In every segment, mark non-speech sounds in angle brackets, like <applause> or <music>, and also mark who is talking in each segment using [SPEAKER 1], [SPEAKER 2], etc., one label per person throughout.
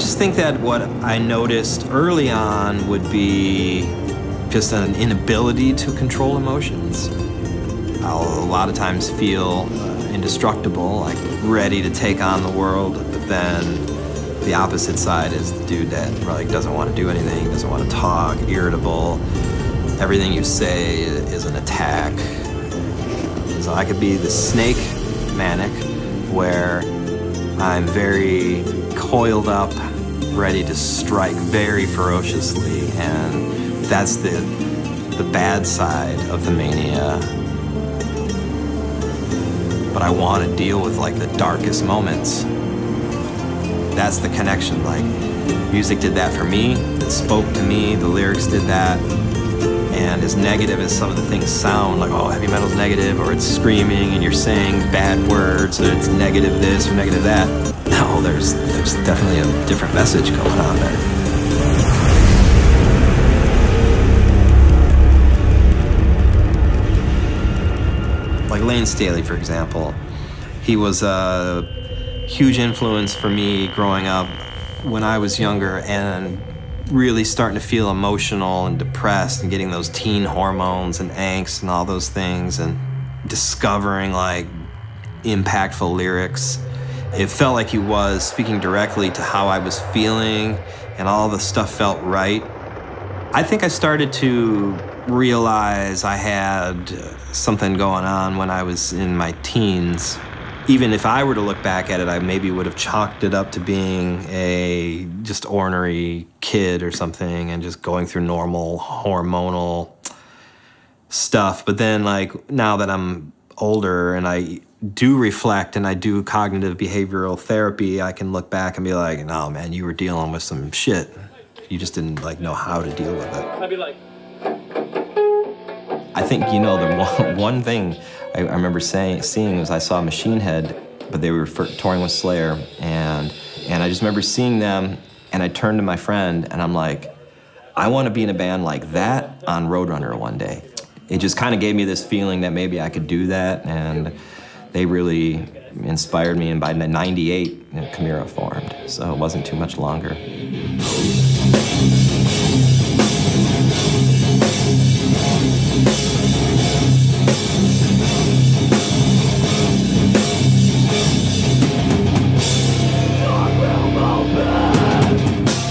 [SPEAKER 1] just think that what I noticed early on would be just an inability to control emotions. I'll a lot of times feel uh, indestructible, like ready to take on the world, but then the opposite side is the dude that like doesn't want to do anything, doesn't want to talk, irritable. Everything you say is an attack. So I could be the snake manic, where I'm very coiled up, ready to strike very ferociously, and that's the the bad side of the mania. But I want to deal with like the darkest moments. That's the connection. Like music did that for me. It spoke to me. The lyrics did that. And as negative as some of the things sound, like, oh, heavy metal's negative, or it's screaming and you're saying bad words, or it's negative this or negative that. <laughs> No, there's, there's definitely a different message going on there. Like Layne Staley, for example, he was a huge influence for me growing up when I was younger and really starting to feel emotional and depressed and getting those teen hormones and angst and all those things and discovering like impactful lyrics. It felt like he was speaking directly to how I was feeling and all the stuff felt right. I think I started to realize I had something going on when I was in my teens. Even if I were to look back at it, I maybe would have chalked it up to being a just ornery kid or something and just going through normal hormonal stuff. But then, like, now that I'm older and I do reflect and I do cognitive behavioral therapy, I can look back and be like, no, man, you were dealing with some shit. You just didn't like know how to deal with it. I'd be like, I think, you know, the one, <laughs> one thing I, I, remember saying, seeing was I saw Machine Head, but they were for, touring with Slayer, and, and I just remember seeing them, and I turned to my friend, and I'm like, I want to be in a band like that on Roadrunner one day. It just kind of gave me this feeling that maybe I could do that, and they really inspired me, and by 98, you know, Chimaira formed, so it wasn't too much longer.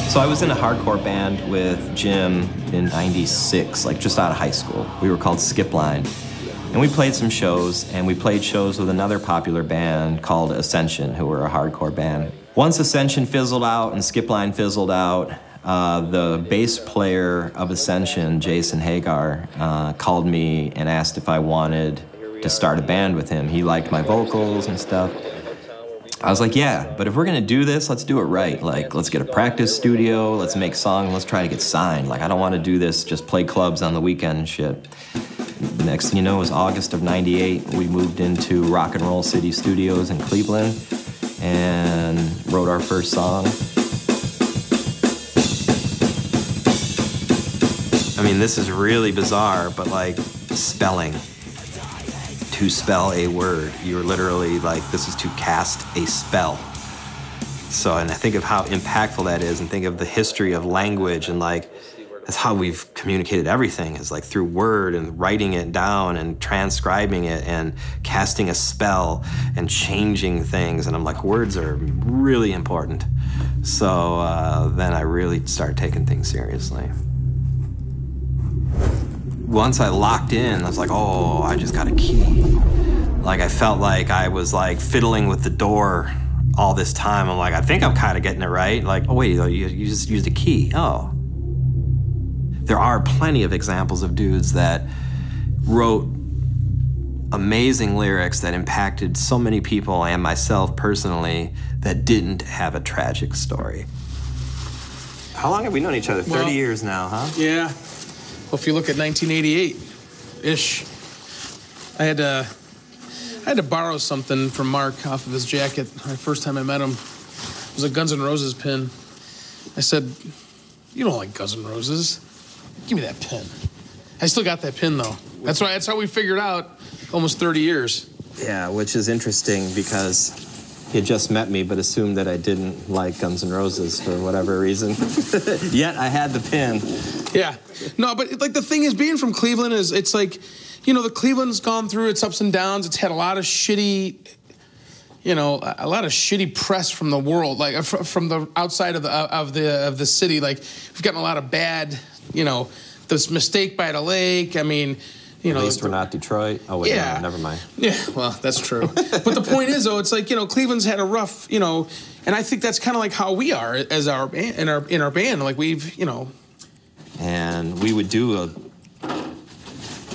[SPEAKER 1] So I was in a hardcore band with Jim in 96, like just out of high school. We were called Skipline. And we played some shows, and we played shows with another popular band called Ascension, who were a hardcore band. Once Ascension fizzled out and Skipline fizzled out, uh, the bass player of Ascension, Jason Hager, uh, called me and asked if I wanted to start a band with him. He liked my vocals and stuff. I was like, yeah, but if we're gonna do this, let's do it right. Like, let's get a practice studio, let's make songs, let's try to get signed. Like, I don't wanna do this, just play clubs on the weekend and shit. Next thing you know, it was August of 98. We moved into Rock and Roll City Studios in Cleveland and wrote our first song. I mean, this is really bizarre, but like spelling to spell a word. You're literally like, this is to cast a spell. So, and I think of how impactful that is and think of the history of language and like, that's how we've communicated everything is like through word and writing it down and transcribing it and casting a spell and changing things. And I'm like, words are really important. So uh, then I really start taking things seriously once I locked in, I was like, oh, I just got a key. Like I felt like I was like fiddling with the door all this time. I'm like, I think I'm kind of getting it right. Like, oh wait, you, you just used a key. Oh. There are plenty of examples of dudes that wrote amazing lyrics that impacted so many people and myself personally that didn't have a tragic story. How long have we known each other? 30 well, years now, huh?
[SPEAKER 2] Yeah. Well, if you look at 1988-ish, I had to, I had to borrow something from Mark off of his jacket. The first time I met him, it was a Guns N' Roses pin. I said, "You don't like Guns N' Roses? Give me that pin." I still got that pin though. That's why. That's how we figured out almost 30 years.
[SPEAKER 1] Yeah, which is interesting because he had just met me, but assumed that I didn't like Guns N' Roses for whatever reason. <laughs> Yet I had the pin.
[SPEAKER 2] Yeah. No, but like the thing is, being from Cleveland is it's like, you know, the Cleveland's gone through its ups and downs. It's had a lot of shitty, you know, a lot of shitty press from the world, like uh, from the outside of the uh, of the of the city. Like we've gotten a lot of bad, you know, this mistake by the lake. I mean, you know,
[SPEAKER 1] At least we're not Detroit. Oh wait, yeah. no, never mind.
[SPEAKER 2] Yeah, well, that's true. but the point is, though, it's like you know, Cleveland's had a rough, you know, and I think that's kind of like how we are as our band, in our in our band. Like we've, you know,
[SPEAKER 1] and we would do a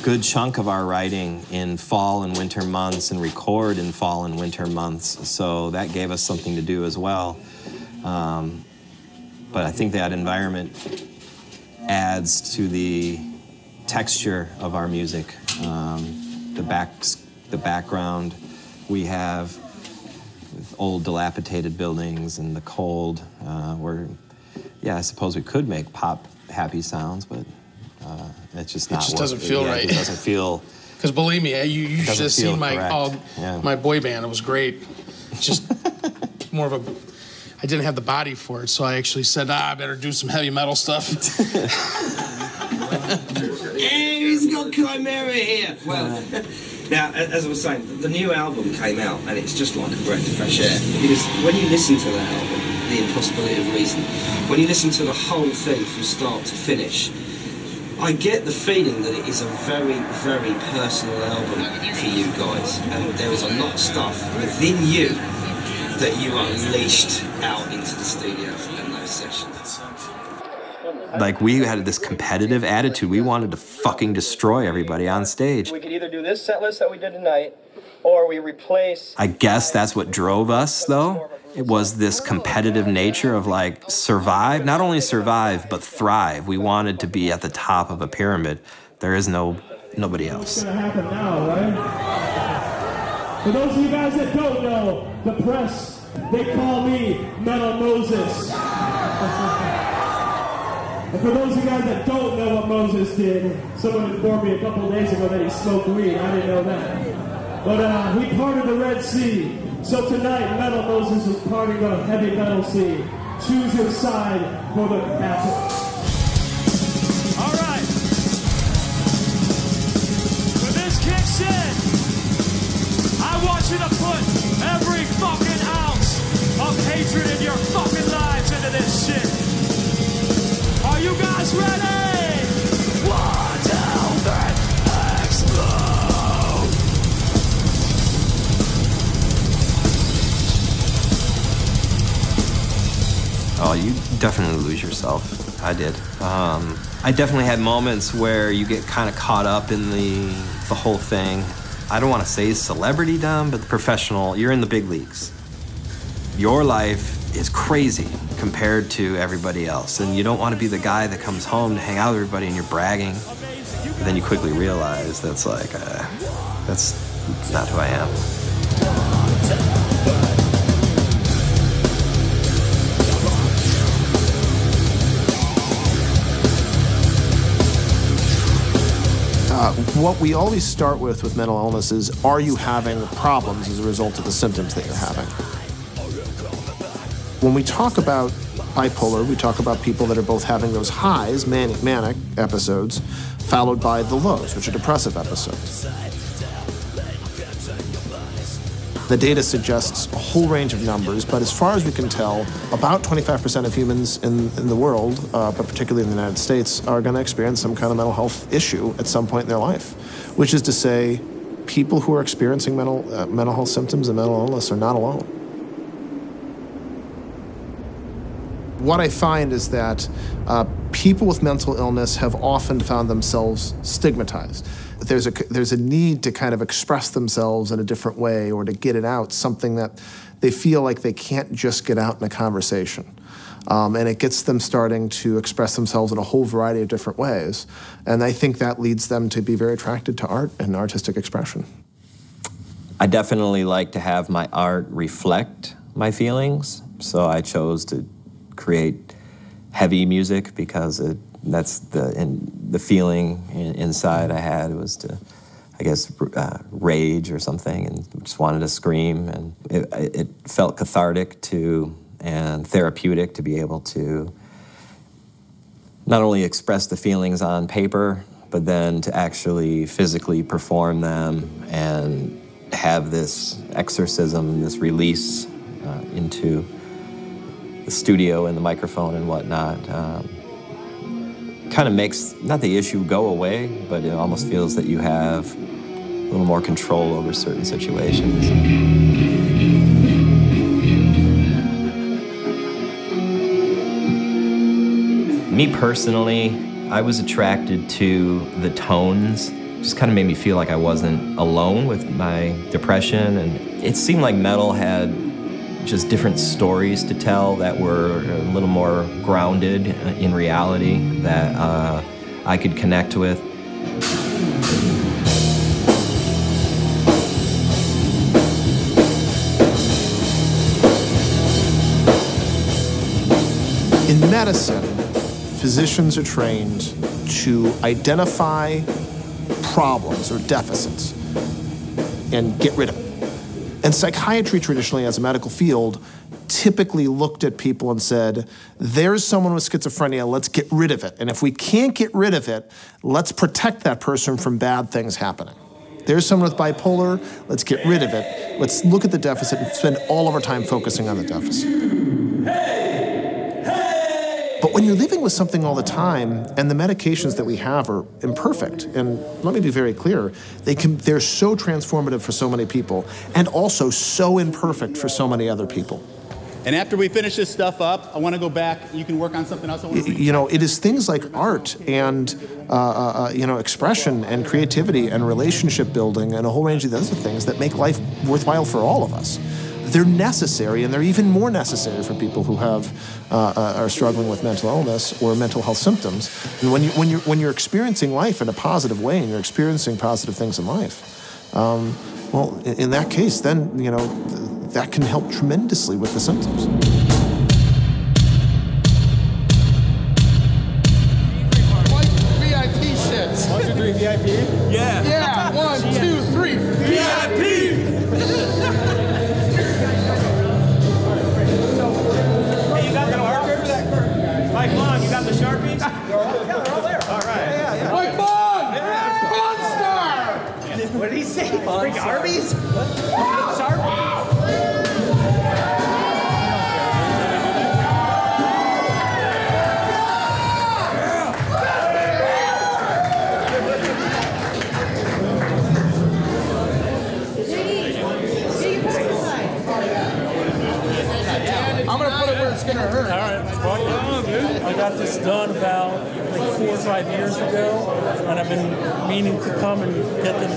[SPEAKER 1] good chunk of our writing in fall and winter months and record in fall and winter months. So that gave us something to do as well. Um, but I think that environment adds to the texture of our music, um, the back, the background we have old dilapidated buildings and the cold. Uh, where, yeah, I suppose we could make pop happy sounds, but uh, it's just not.
[SPEAKER 2] It just doesn't feel
[SPEAKER 1] yeah,
[SPEAKER 2] right.
[SPEAKER 1] It doesn't feel.
[SPEAKER 2] Because believe me, you, you should have seen my oh, yeah. my boy band. It was great. Just more of a. I didn't have the body for it, so I actually said, ah, I better do some heavy metal stuff.
[SPEAKER 3] he's got Chimaira here. Well, now, as I was saying, the new album came out, and it's just like a breath of fresh air. Because when you listen to that album, The Impossibility of Reason, when you listen to the whole thing from start to finish, I get the feeling that it is a very, very personal album for you guys, and there is a lot of stuff within you that you unleashed out into the studio and those sessions.
[SPEAKER 1] Like we had this competitive attitude. We wanted to fucking destroy everybody on stage.
[SPEAKER 4] We could either do this set list that we did tonight, or we replace.
[SPEAKER 1] I guess that's what drove us, though. It was this competitive nature of like survive, not only survive, but thrive. We wanted to be at the top of a pyramid. There is no nobody else.
[SPEAKER 5] It's gonna happen now, right? For those of you guys that don't know, the press, they call me Metal Moses. And for those of you guys that don't know what Moses did, someone informed me a couple days ago that he smoked weed. I didn't know that. But uh, he parted the Red Sea. So tonight, Metal Moses is parting the heavy metal sea. Choose your side for the battle.
[SPEAKER 6] All right. When this kicks I want you to put every fucking ounce of hatred in your fucking lives into this shit. Are you guys ready?
[SPEAKER 1] Definitely lose yourself. I did. Um, I definitely had moments where you get kind of caught up in the the whole thing. I don't want to say celebrity dumb, but the professional. You're in the big leagues. Your life is crazy compared to everybody else. And you don't want to be the guy that comes home to hang out with everybody and you're bragging. Then you quickly realize that's like, uh, that's not who I am.
[SPEAKER 7] Uh, what we always start with with mental illness is are you having problems as a result of the symptoms that you're having? When we talk about bipolar, we talk about people that are both having those highs, manic, manic episodes, followed by the lows, which are depressive episodes. The data suggests a whole range of numbers, but as far as we can tell, about 25% of humans in, in the world, uh, but particularly in the United States, are going to experience some kind of mental health issue at some point in their life. Which is to say, people who are experiencing mental, uh, mental health symptoms and mental illness are not alone. What I find is that uh, people with mental illness have often found themselves stigmatized. There's a, there's a need to kind of express themselves in a different way or to get it out, something that they feel like they can't just get out in a conversation. Um, and it gets them starting to express themselves in a whole variety of different ways. And I think that leads them to be very attracted to art and artistic expression.
[SPEAKER 1] I definitely like to have my art reflect my feelings, so I chose to create heavy music because it, that's the in, the feeling in, inside I had was to I guess, uh, rage or something, and just wanted to scream. And it, it felt cathartic to and therapeutic to be able to not only express the feelings on paper, but then to actually physically perform them and have this exorcism, this release uh, into the studio and the microphone and whatnot. Um, kind of makes not the issue go away, but it almost feels that you have a little more control over certain situations. Me personally, I was attracted to the tones. Just kind of made me feel like I wasn't alone with my depression, and it seemed like metal had just different stories to tell that were a little more grounded in reality that uh, I could connect with.
[SPEAKER 7] In medicine, physicians are trained to identify problems or deficits and get rid of them. And psychiatry, traditionally, as a medical field, typically looked at people and said, there's someone with schizophrenia, let's get rid of it. And if we can't get rid of it, let's protect that person from bad things happening. There's someone with bipolar, let's get rid of it. Let's look at the deficit and spend all of our time focusing on the deficit. You're living with something all the time and the medications that we have are imperfect, and let me be very clear, they can they're so transformative for so many people and also so imperfect for so many other people.
[SPEAKER 8] And after we finish this stuff up, I want to go back. You can work on something else.
[SPEAKER 7] you know, it is things like art and uh, uh, uh, you know expression and creativity and relationship building and a whole range of those things that make life worthwhile for all of us they're necessary, and they're even more necessary for people who have uh, uh, are struggling with mental illness or mental health symptoms. And when you when you're when you're experiencing life in a positive way, and you're experiencing positive things in life, um, well, in, in that case, then you know th- that can help tremendously with the symptoms.
[SPEAKER 9] Say? Bring Arby's? Sharpies?
[SPEAKER 2] I'm gonna put it where it's gonna hurt.
[SPEAKER 10] All right, fuck it. I got this done about like four or five years ago, and I've been meaning to come and get them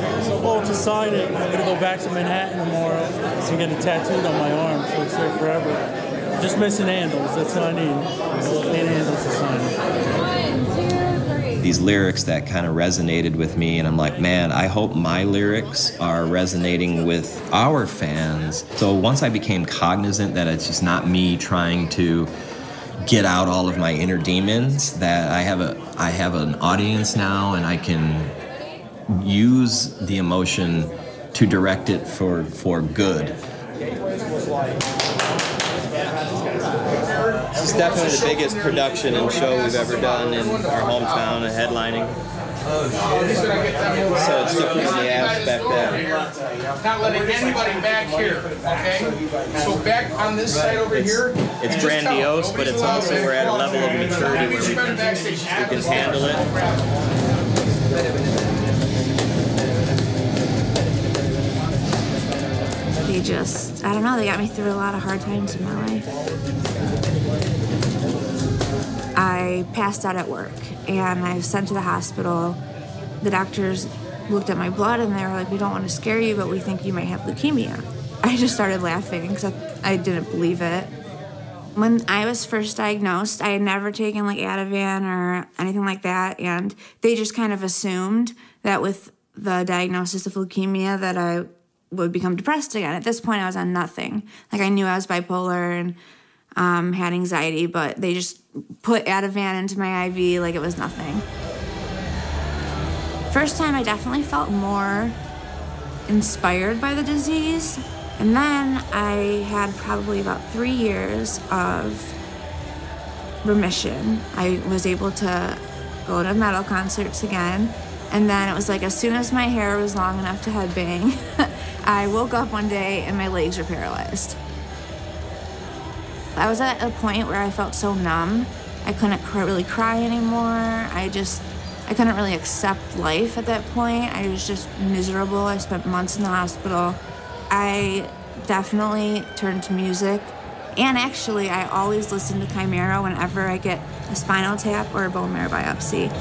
[SPEAKER 10] oh to sign it. I'm gonna go back to Manhattan tomorrow and get it tattooed on my arm, so it's there forever. Just missing handles. That's what I need. Need handles to sign it.
[SPEAKER 1] these lyrics that kind of resonated with me and i'm like man i hope my lyrics are resonating with our fans so once i became cognizant that it's just not me trying to get out all of my inner demons that i have a i have an audience now and i can use the emotion to direct it for for good
[SPEAKER 11] This is definitely the biggest production and show we've ever done in our hometown and headlining. So it's different in the aspect that
[SPEAKER 2] Not letting anybody back here, okay? So back on this side over here.
[SPEAKER 11] it's grandiose, but it's also we're at a level of maturity where we can, we can handle it.
[SPEAKER 12] They just, I don't know, they got me through a lot of hard times in my life. I passed out at work and I was sent to the hospital. The doctors looked at my blood and they were like, We don't want to scare you, but we think you might have leukemia. I just started laughing because I, I didn't believe it. When I was first diagnosed, I had never taken like Ativan or anything like that, and they just kind of assumed that with the diagnosis of leukemia that I would become depressed again. At this point, I was on nothing. Like I knew I was bipolar and um, had anxiety, but they just put Ativan into my IV like it was nothing. First time, I definitely felt more inspired by the disease. And then I had probably about three years of remission. I was able to go to metal concerts again. And then it was like as soon as my hair was long enough to headbang, <laughs> I woke up one day and my legs were paralyzed. I was at a point where I felt so numb. I couldn't cr- really cry anymore. I just, I couldn't really accept life at that point. I was just miserable. I spent months in the hospital. I definitely turned to music. And actually, I always listen to Chimaira whenever I get a spinal tap or a bone marrow biopsy.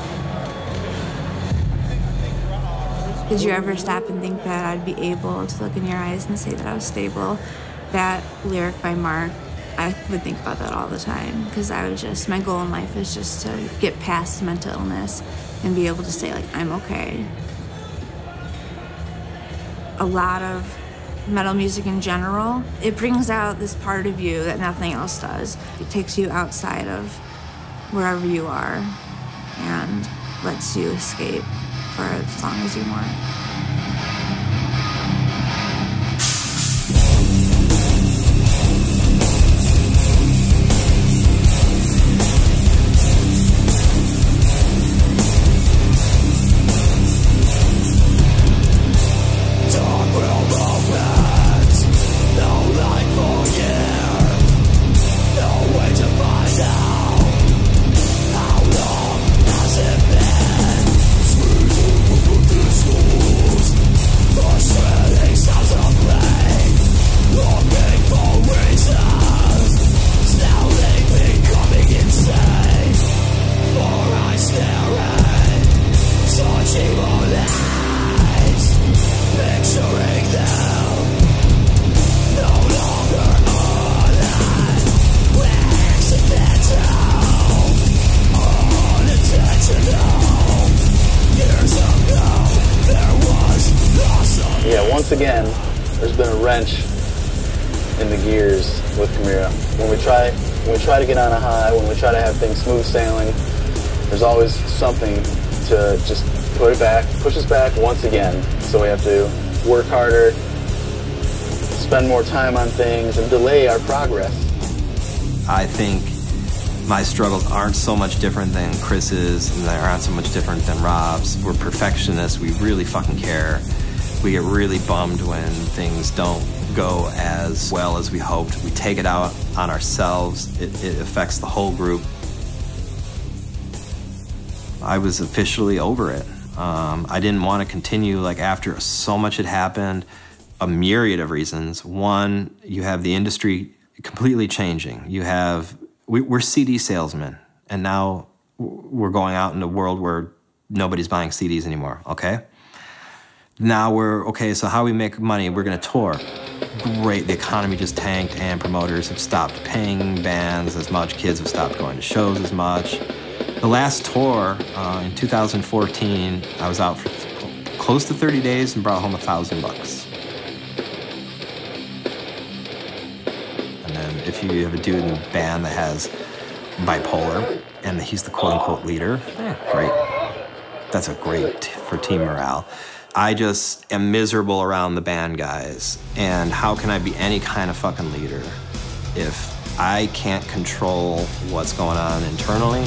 [SPEAKER 12] Did you ever stop and think that I'd be able to look in your eyes and say that I was stable? That lyric by Mark, I would think about that all the time because I would just, my goal in life is just to get past mental illness and be able to say, like, I'm okay. A lot of metal music in general, it brings out this part of you that nothing else does. It takes you outside of wherever you are and lets you escape for as long as you want.
[SPEAKER 13] Chimaira. When we try, when we try to get on a high, when we try to have things smooth sailing, there's always something to just put it back, push us back once again. So we have to work harder, spend more time on things, and delay our progress.
[SPEAKER 1] I think my struggles aren't so much different than Chris's, and they aren't so much different than Rob's. We're perfectionists. We really fucking care. We get really bummed when things don't go as well as we hoped. We take it out on ourselves. It, it affects the whole group. I was officially over it. Um, I didn't want to continue. Like after so much had happened, a myriad of reasons. One, you have the industry completely changing. You have we, we're CD salesmen, and now we're going out in a world where nobody's buying CDs anymore. Okay. Now we're okay. So how we make money? We're gonna tour. Great. The economy just tanked, and promoters have stopped paying bands as much. Kids have stopped going to shows as much. The last tour uh, in 2014, I was out for close to 30 days and brought home a thousand bucks. And then if you have a dude in the band that has bipolar and he's the quote unquote leader, eh, great. That's a great for team morale. I just am miserable around the band guys. And how can I be any kind of fucking leader if I can't control what's going on internally?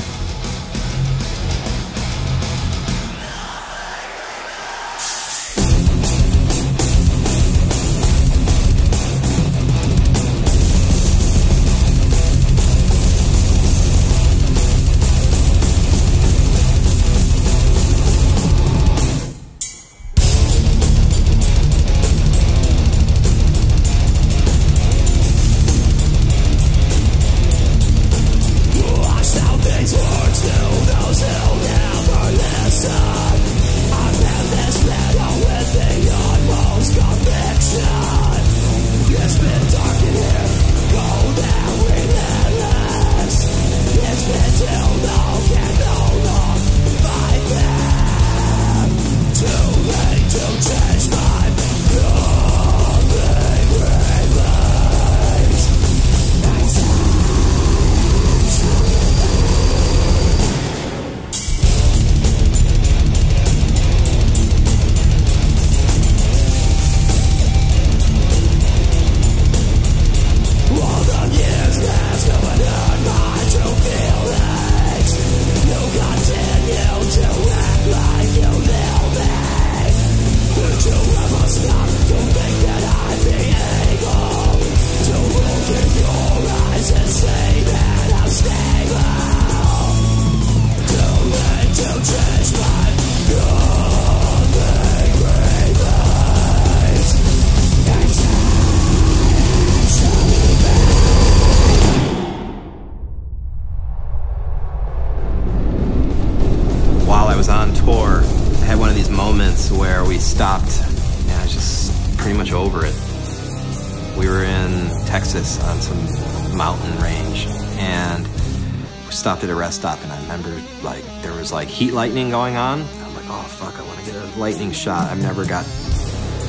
[SPEAKER 6] Stopped at a rest stop, and I remember like there was like heat lightning going on. I'm like, oh fuck, I want to get a lightning shot. I've never got,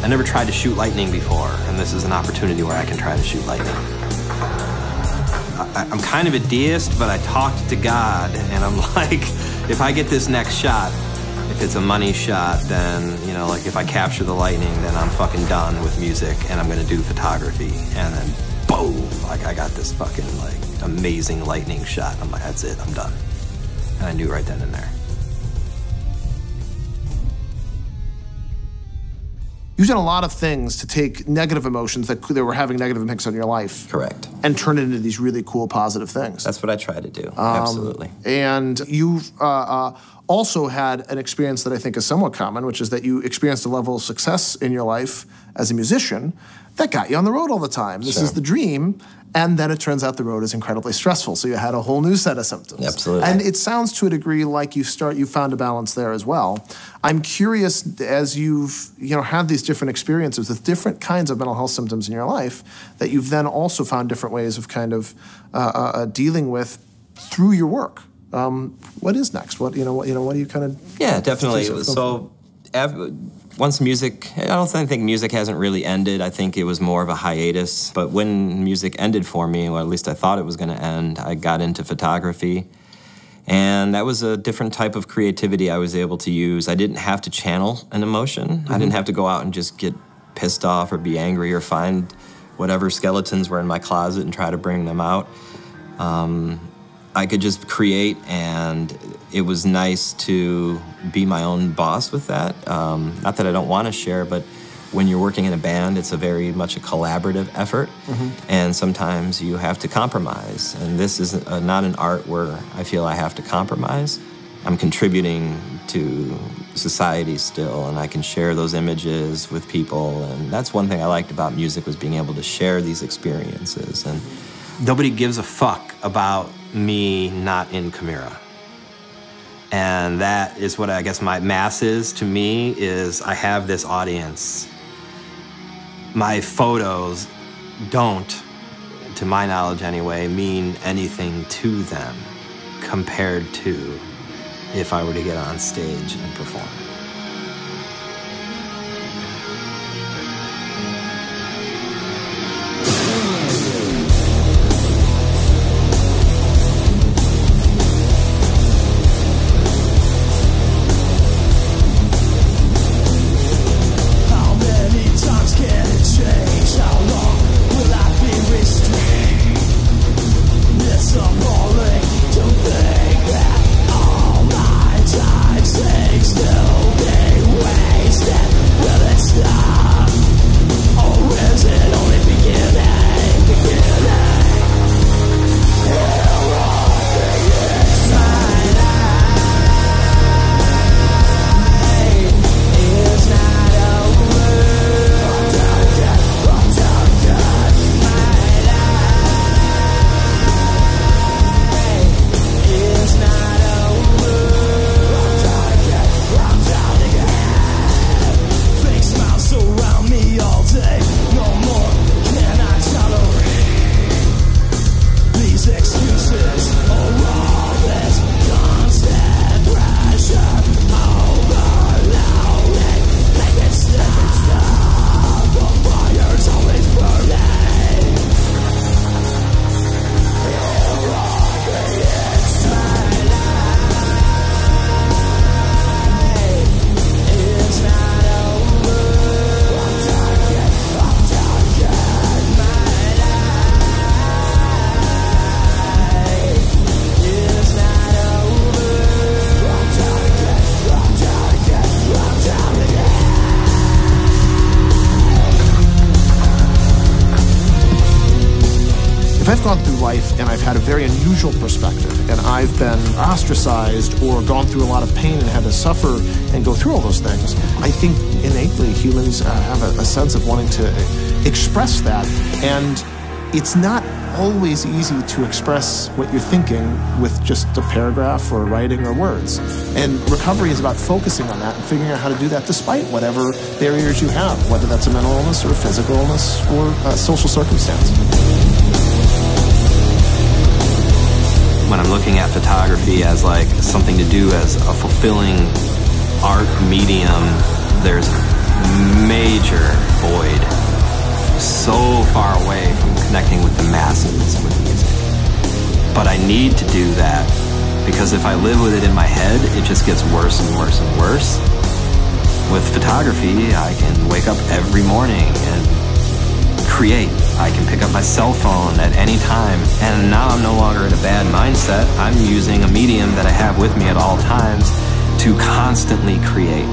[SPEAKER 6] I never tried to shoot lightning before, and this is an opportunity where I can try to shoot lightning. I, I'm kind of a deist, but I talked to God, and I'm <laughs> like, if I get this next shot, if it's a money shot, then, you know, like if I capture the lightning, then I'm fucking done with music and I'm gonna do photography. And then boom, like I got this fucking like amazing lightning shot. I'm like, that's it, I'm done. And I knew right then and there.
[SPEAKER 7] You've done a lot of things to take negative emotions that, that were having negative impacts on your life.
[SPEAKER 1] Correct.
[SPEAKER 7] And turn it into these really cool positive things.
[SPEAKER 1] That's what I try to do.
[SPEAKER 7] Um,
[SPEAKER 1] Absolutely.
[SPEAKER 7] And you've uh, uh, also had an experience that I think is somewhat common, which is that you experienced a level of success in your life as a musician that got you on the road all the time. This
[SPEAKER 1] Sure.
[SPEAKER 7] is the dream. And then it turns out the road is incredibly stressful. So you had a whole new set of symptoms.
[SPEAKER 1] Absolutely.
[SPEAKER 7] And it sounds to a degree like you start you found a balance there as well. I'm curious as you've you know had these different experiences with different kinds of mental health symptoms in your life that you've then also found different ways of kind of uh, uh, uh, dealing with through your work. Um, what is next? What you know? What you know? What do you kind of?
[SPEAKER 1] Yeah, definitely.
[SPEAKER 7] So-
[SPEAKER 1] once music, I don't think, music hasn't really ended. I think it was more of a hiatus. But when music ended for me, or at least I thought it was going to end, I got into photography. And that was a different type of creativity I was able to use. I didn't have to channel an emotion. I didn't
[SPEAKER 14] Mhm.
[SPEAKER 1] have to go out and just get pissed off or be angry or find whatever skeletons were in my closet and try to bring them out. Um, I could just create, and it was nice to be my own boss with that. Um, not that I don't want to share, but when you're working in a band, it's a very much a collaborative effort, and sometimes you have to compromise. And this is uh not an art where I feel I have to compromise. I'm contributing to society still, and I can share those images with people. And that's one thing I liked about music was being able to share these experiences and.
[SPEAKER 6] Nobody gives a fuck about me not in Chimaira. And that is what I guess my mass is to me is I have this audience. My photos don't, to my knowledge anyway, mean anything to them compared to if I were to get on stage and perform.
[SPEAKER 7] Had a very unusual perspective and I've been ostracized or gone through a lot of pain and had to suffer and go through all those things, I think innately humans uh, have a, a sense of wanting to express that. And it's not always easy to express what you're thinking with just a paragraph or writing or words. And recovery is about focusing on that and figuring out how to do that despite whatever barriers you have, whether that's a mental illness or a physical illness or a social circumstance.
[SPEAKER 1] When I'm looking at photography as like something to do as a fulfilling art medium, there's a major void so far away from connecting with the masses with music. But I need to do that because if I live with it in my head, it just gets worse and worse and worse. With photography, I can wake up every morning and create. I can pick up my cell phone at any time. And now I'm no longer in a bad mindset. I'm using a medium that I have with me at all times to constantly create.